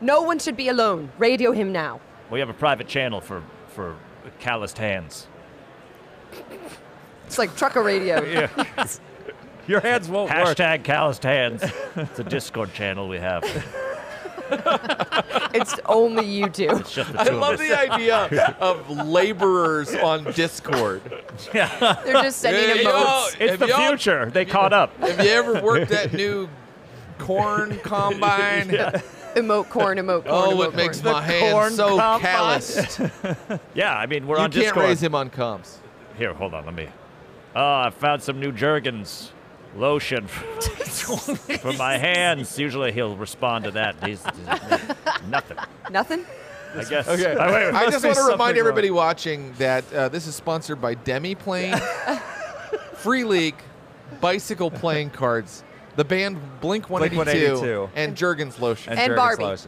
No one should be alone. Radio him now. We have a private channel for for calloused hands. It's like trucker radio. Yeah. Your hands won't work. Hashtag calloused hands. It's a Discord channel we have. It's only you two. It's just the I of love us. the idea of laborers on Discord. Yeah. They're just sending Hey, emotes. It's the future. They caught up. Have you ever worked that new corn combine? Emote corn, emote corn. Oh, emote it makes corn. my corn hands so combine. calloused. Yeah, I mean we're you on can't raise him on comps. Here, hold on, let me. Oh, I found some new Jergens lotion for my hands. Usually he'll respond to that. He's, he's- nothing. Nothing? I guess. Okay. Oh, wait, I just want to something remind wrong. everybody watching that uh, this is sponsored by Demiplane, Free League, Bicycle Playing Cards, the band Blink 182, Blink-182. and Jergens Lotion. And Jergens Barbie. lotion.